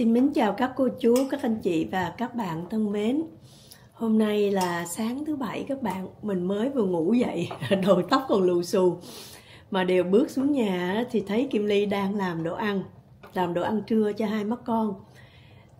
Xin mến chào các cô chú, các anh chị và các bạn thân mến. Hôm nay là sáng thứ bảy các bạn, mình mới vừa ngủ dậy, đầu tóc còn lù xù. Mà đều bước xuống nhà thì thấy Kim Ly đang làm đồ ăn, làm đồ ăn trưa cho hai mắt con.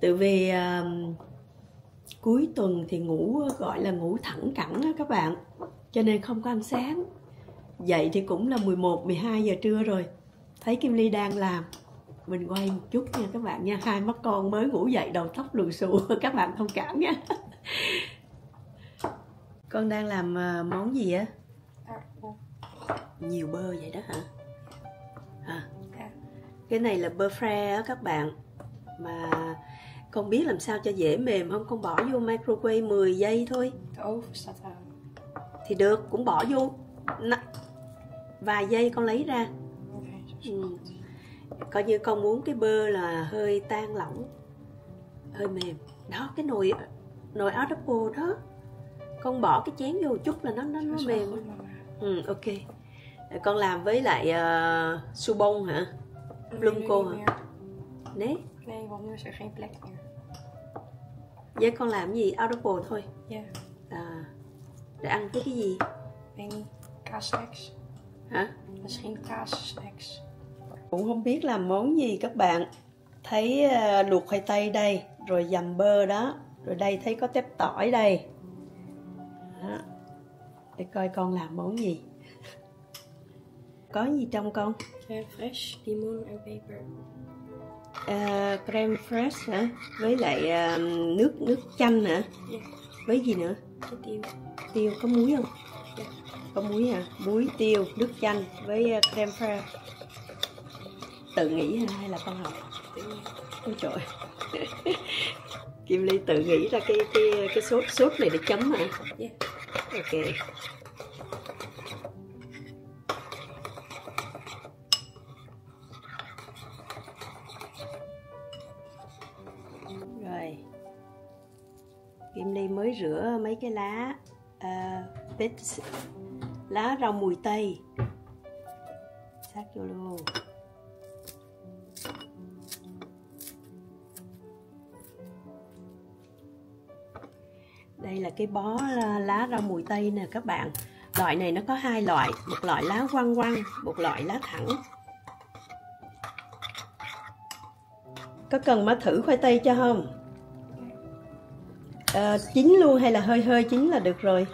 Tự vì uh, cuối tuần thì ngủ gọi là ngủ thẳng cẳng đó các bạn, cho nên không có ăn sáng. Dậy thì cũng là 11, 12 giờ trưa rồi. Thấy Kim Ly đang làm mình quay một chút nha các bạn nha. Hai mắt con mới ngủ dậy đầu tóc lù xù. Các bạn thông cảm nha. Con đang làm ờ, món gì á? Nhiều bơ vậy đó hả? À. cái này là bơ fre á các bạn. Mà con biết làm sao cho dễ mềm không? Con bỏ vô microwave 10 giây thôi. Thì được cũng bỏ vô. Vài giây con lấy ra. Ừ coi như con muốn cái bơ là hơi tan lỏng hơi mềm đó cái nồi nồi áo double đó con bỏ cái chén vô chút là nó nó nó mềm ừ ok con làm với lại uh, su bông hả hả? Nee, want is er geen plek meer. Vậy con làm gì? Audible thôi? Yeah. À, để ăn với cái gì? Weet niet. Kaas snacks. Hả? Misschien kaas snacks cũng không biết làm món gì các bạn. Thấy ờ, luộc khoai tây đây rồi dầm bơ đó rồi đây thấy có tép tỏi đây. Đó. để coi con làm món gì. Có gì trong con? Crème fresh limon and paper. À, crème fresh hả? Với lại uh, nước nước chanh hả? Yeah. với gì nữa? Cái tiêu. Tiêu có muối không? Yeah. có muối hả? Muối tiêu nước chanh với uh, crème fresh tự nghĩ hay là con học ôi trời Kim Ly tự nghĩ ra cái cái cái sốt sốt này để chấm hả? Yeah. Ok. Rồi. Kim Ly mới rửa mấy cái lá uh, lá rau mùi tây. Sát vô luôn. Đây là cái bó à, lá rau mùi tây nè các bạn. Loại này nó có hai loại một loại lá quăng quăng một loại lá thẳng. Có cần má thử khoai tây cho không? À, chín luôn hay là hơi hơi chín là được rồi?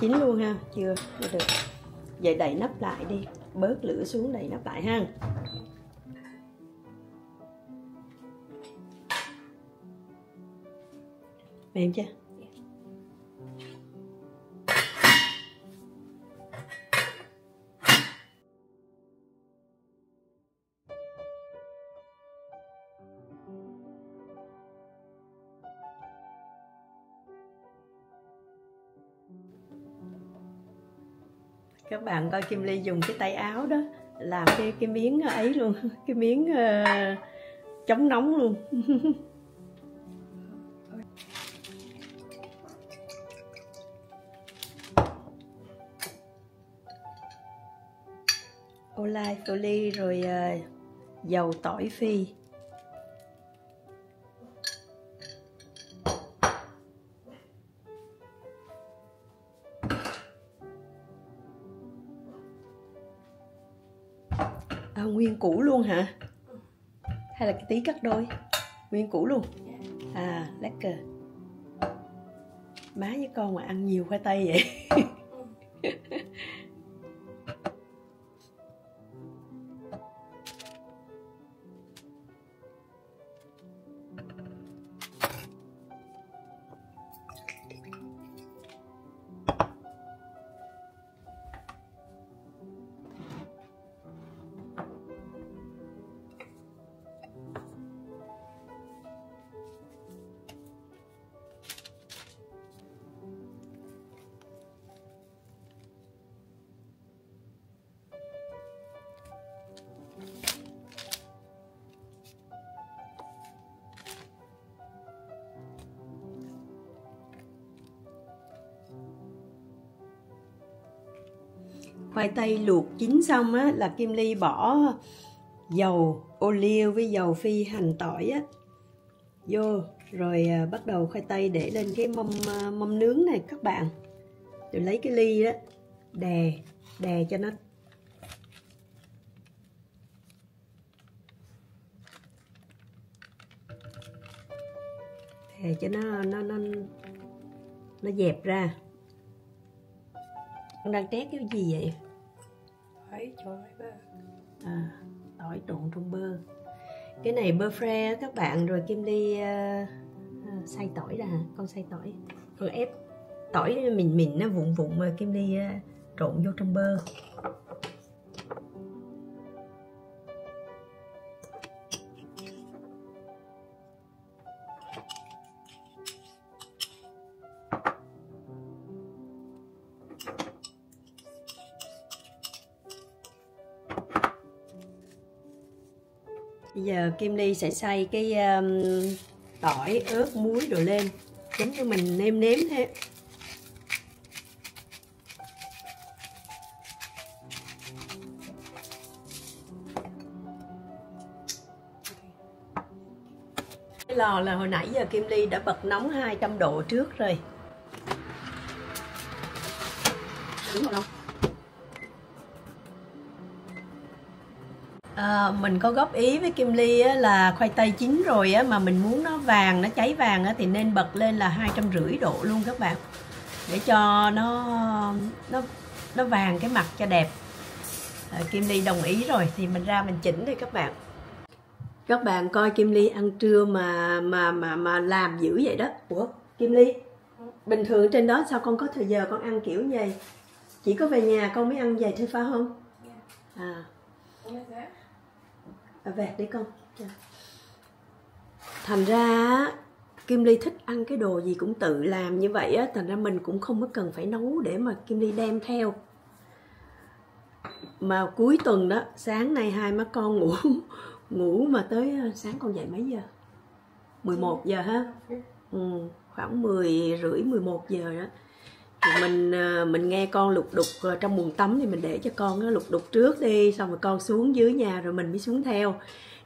Chín luôn ha chưa được. Vậy đậy nắp lại đi bớt lửa xuống đậy nắp lại ha. Mềm chưa? Các bạn coi Kim Ly dùng cái tay áo đó làm cái cái miếng ấy luôn. Cái miếng uh, chống nóng luôn. ô lai phô ly rồi uh, dầu tỏi phi. À, nguyên củ luôn hả? Hay là cái tí cắt đôi? Nguyên củ luôn? À cờ. Má với con mà ăn nhiều khoai tây vậy khoai tây luộc chín xong á, là Kim Ly bỏ dầu ô liu với dầu phi hành tỏi á. Vô, rồi à, bắt đầu khoai tây để lên cái mâm à, mâm nướng này các bạn. Rồi lấy cái ly đó, đè đè cho nó. Đè cho nó nó nó nó dẹp ra. Con đang tét cái gì vậy? À, tỏi trộn trong bơ. Cái này bơ fre các bạn rồi kim ly ờ, ờ, uh, uh, xay tỏi ra. Con xay tỏi. Con ép tỏi mịn mịn nó vụn vụn mà kim ly uh, trộn vô trong bơ. Bây giờ kim ly sẽ xay cái um, tỏi ớt muối đồ lên. Giống như mình nêm nếm thế. Cái lò là hồi nãy giờ kim ly đã bật nóng 200 độ trước rồi. Đúng rồi. không À, mình có góp ý với Kim Ly á, là khoai tây chín rồi á, mà mình muốn nó vàng, nó cháy vàng á, thì nên bật lên là hai trăm rưỡi độ luôn các bạn. Để cho nó nó nó vàng cái mặt cho đẹp. À, Kim Ly đồng ý rồi thì mình ra mình chỉnh đây các bạn. Các bạn coi Kim Ly ăn trưa mà mà mà mà làm dữ vậy đó. Ủa Kim Ly bình thường trên đó sao con có thời giờ con ăn kiểu vậy chỉ có về nhà con mới ăn vậy thôi phải không? À. À, vẹt đi con. Thành ra Kim Ly thích ăn cái đồ gì cũng tự làm như vậy á thành ra mình cũng không có cần phải nấu để mà Kim Ly đem theo. Mà cuối tuần đó sáng nay hai má con ngủ ngủ mà tới sáng con dậy mấy giờ? 11 giờ ha ừ, khoảng 10 rưỡi 11 giờ đó thì mình mình nghe con lục đục trong buồng tắm thì mình để cho con nó lục đục trước đi xong rồi con xuống dưới nhà rồi mình mới xuống theo.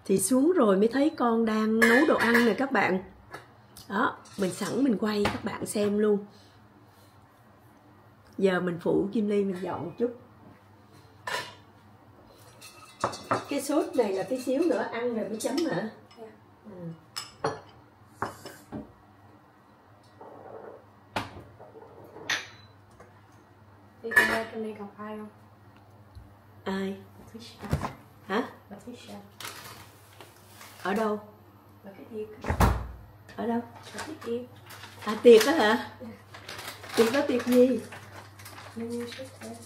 Thì xuống rồi mới thấy con đang nấu đồ ăn nè các bạn. Đó mình sẵn mình quay các bạn xem luôn. Giờ mình phụ kim ly mình dọn một chút. Cái sốt này là cái xíu nữa ăn rồi mới chấm hả? Ừ. Đi con ra trong đây gặp ai không? ai Patricia. hả Patricia. ở đâu Là cái tiệc. ở đâu Là cái tiệc. à tiệc đó hả tiệc đó tiệc gì như sức thế.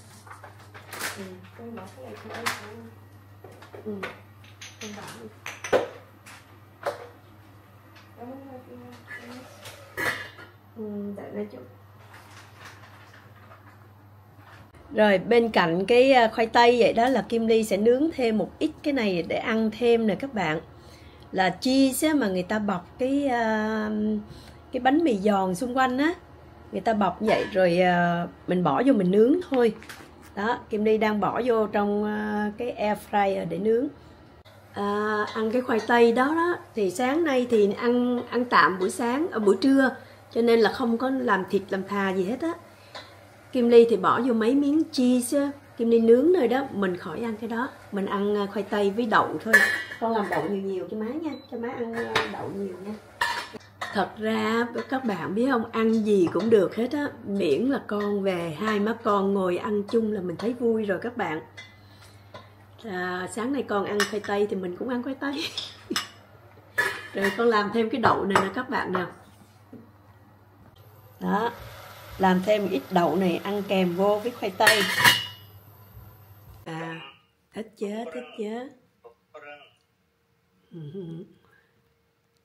ừ. Con bỏ cái này cho anh. Ừ. Con bỏ đi. Ừ, đợi nói chút rồi bên cạnh cái à, khoai tây vậy đó là Kim Ly sẽ nướng thêm một ít cái này để ăn thêm nè các bạn. Là cheese á, mà người ta bọc cái à, cái bánh mì giòn xung quanh á người ta bọc vậy rồi à, mình bỏ vô mình nướng thôi. Đó Kim Ly đang bỏ vô trong cái air fryer để nướng. À, ăn cái khoai tây đó đó thì sáng nay thì ăn ăn tạm buổi sáng ở buổi trưa cho nên là không có làm thịt làm thà gì hết á. Kim Ly thì bỏ vô mấy miếng cheese Kim Ly nướng rồi đó mình khỏi ăn cái đó. Mình ăn à, khoai tây với đậu thôi. Con làm đậu nhiều nhiều cho má nha cho má ăn à, đậu nhiều nha. Thật ra các bạn biết không ăn gì cũng được hết á. Miễn là con về hai má con ngồi ăn chung là mình thấy vui rồi các bạn. À, sáng nay con ăn khoai tây thì mình cũng ăn khoai tây. Rồi con làm thêm cái đậu này nè các bạn nào đó làm thêm ít đậu này, ăn kèm vô với khoai tây. À thích chớ thích chớ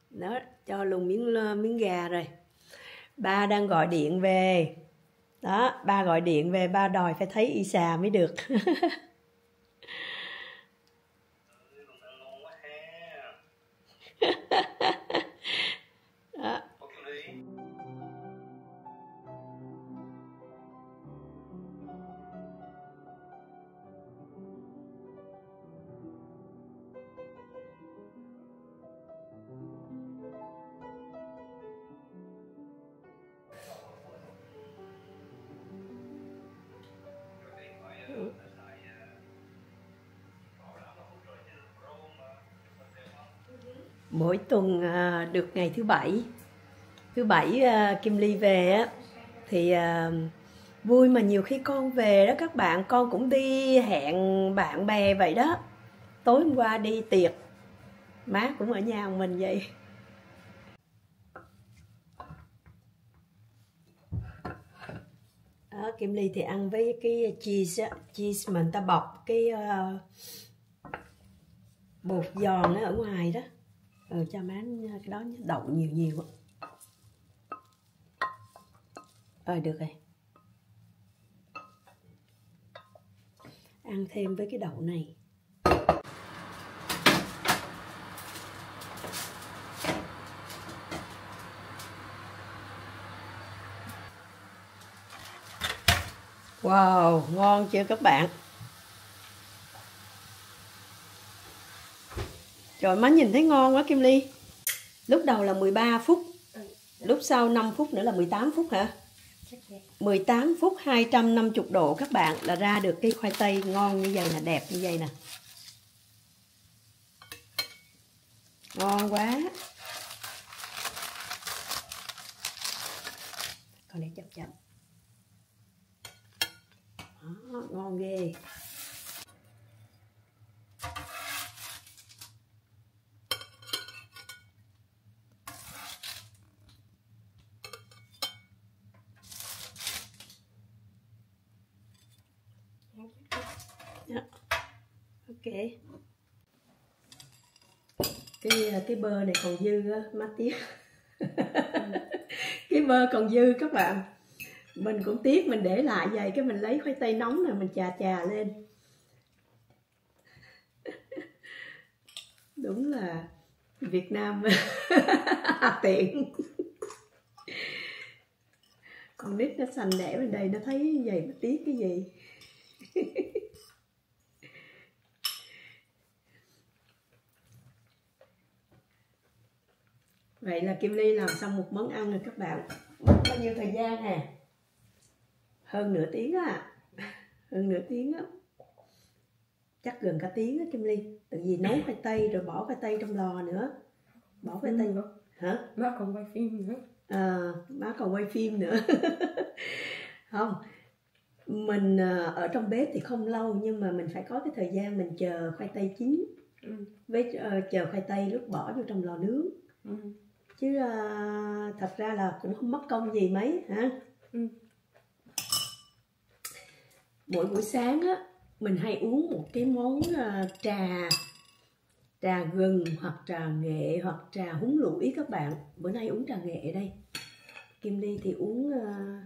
đó, cho luôn miếng ờ, miếng gà rồi. Ba đang gọi điện về. Đó, ba gọi điện về, ba đòi phải thấy y xà mới được. mỗi tuần à, được ngày thứ bảy. Thứ bảy à, Kim Ly về á thì à, vui mà nhiều khi con về đó các bạn con cũng đi hẹn bạn bè vậy đó. Tối hôm qua đi tiệc má cũng ở nhà mình vậy. Đó, Kim Ly thì ăn với cái cheese á, cheese mà người ta bọc cái uh, bột giòn ở ngoài đó ừ, cho má à, cái đó đậu nhiều nhiều rồi được rồi. Ăn thêm với cái đậu này. Wow, ngon chưa các bạn? Trời má nhìn thấy ngon quá Kim Ly. Lúc đầu là 13 phút, lúc sau 5 phút nữa là 18 phút hả? 18 phút 250 độ các bạn là ra được cái khoai tây ngon như vậy là đẹp như vậy nè. Ngon quá. Con để chậm chậm. Đó, ngon ghê. Dạ. ok cái bơ này còn dư á má tiếc. Cái bơ còn dư các bạn. Mình cũng tiếc mình để lại vậy cái mình lấy khoai tây nóng này mình chà chà lên. Đúng là Việt Nam tiện. Con nít nó xanh đẻ bên đây nó thấy vậy nó tiếc cái gì vậy là Kim Ly làm xong một món ăn rồi các bạn. Mất bao nhiêu thời gian nè? Hơn nửa tiếng à hơn nửa tiếng á. Chắc gần cả tiếng á Kim Ly. Tại vì nấu khoai tây rồi bỏ khoai tây trong lò nữa. Bỏ khoai tây nữa hả? Má còn quay phim nữa. À, má còn quay phim nữa. Không. Mình à, ở trong bếp thì không lâu nhưng mà mình phải có cái thời gian mình chờ khoai tây chín. Ừ. với uh, chờ khoai tây lúc bỏ vô trong lò nướng. Ừ. chứ uh, thật ra là cũng không mất công gì mấy hả? Ừ. mỗi buổi sáng á mình hay uống một cái món uh, trà trà gừng hoặc trà nghệ hoặc trà húng lủi các bạn. Bữa nay uống trà nghệ đây. Kim ly thì uống uh,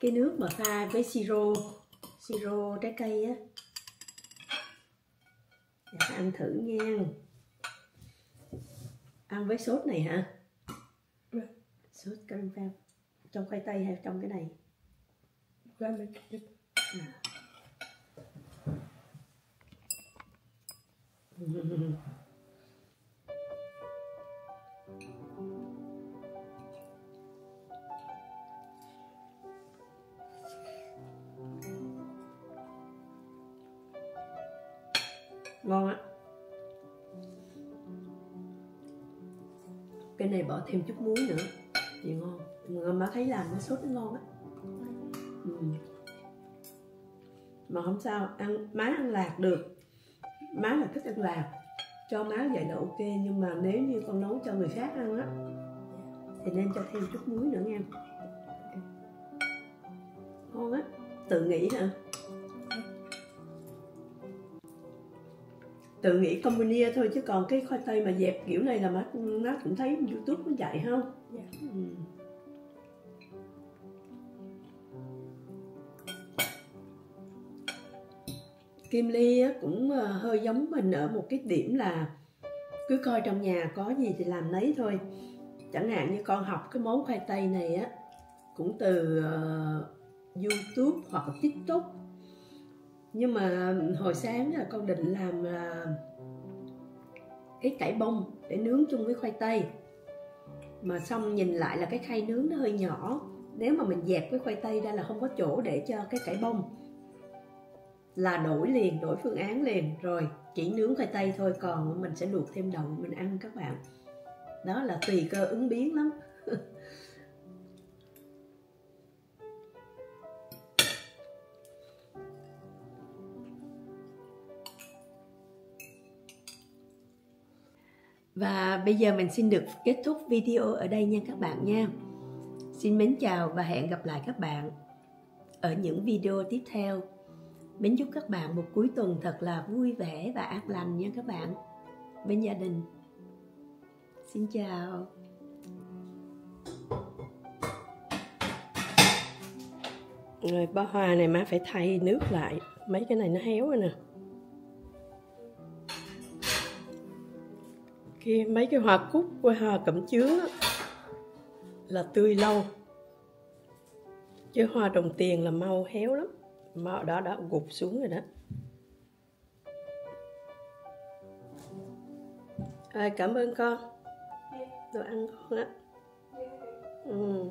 cái nước mà pha với siro siro trái cây á. Để ăn thử nha. Ăn với sốt này hả. Sốt canh pha trong khoai tây hay trong cái này? Chụp. ngon á cái này bỏ thêm chút muối nữa thì ngon. Mà má thấy làm cái sốt nó ngon á. Ừ. mà không sao, ăn, má ăn lạc được. Má là thích ăn lạc. Cho má vậy là ok, nhưng mà nếu như con nấu cho người khác ăn á, thì nên cho thêm chút muối nữa nha ngon á. Tự nghĩ hả? Tự nghĩ combinia thôi chứ còn cái khoai tây mà dẹp kiểu này là má má cũng thấy youtube nó dạy không Dạ. ừ. Kim Ly cũng ờ, hơi giống mình ở một cái điểm là cứ coi trong nhà có gì thì làm nấy thôi chẳng hạn như con học cái món khoai tây này á cũng từ ờ, YouTube hoặc là TikTok nhưng mà hồi sáng là con định làm à, cái cải bông để nướng chung với khoai tây. Mà xong nhìn lại là cái khay nướng nó hơi nhỏ. Nếu mà mình dẹp cái khoai tây ra là không có chỗ để cho cái cải bông. Là đổi liền, đổi phương án liền. Rồi chỉ nướng khoai tây thôi, còn mình sẽ luộc thêm đậu, mình ăn các bạn. Đó là tùy cơ ứng biến lắm. Và bây giờ mình xin được kết thúc video ở đây nha các bạn nha. Xin mến chào và hẹn gặp lại các bạn ở những video tiếp theo. Mến chúc các bạn một cuối tuần thật là vui vẻ và an lành nha các bạn. Bên gia đình. Xin chào. Rồi bó hoa này má phải thay nước lại. Mấy cái này nó héo rồi nè. Cái, mấy cái hoa cúc của hoa cẩm chứa là tươi lâu. Chứ hoa đồng tiền là mau héo lắm mà đó đã gục xuống rồi đó. À, cảm ơn con. Đồ ăn con á. Ừ.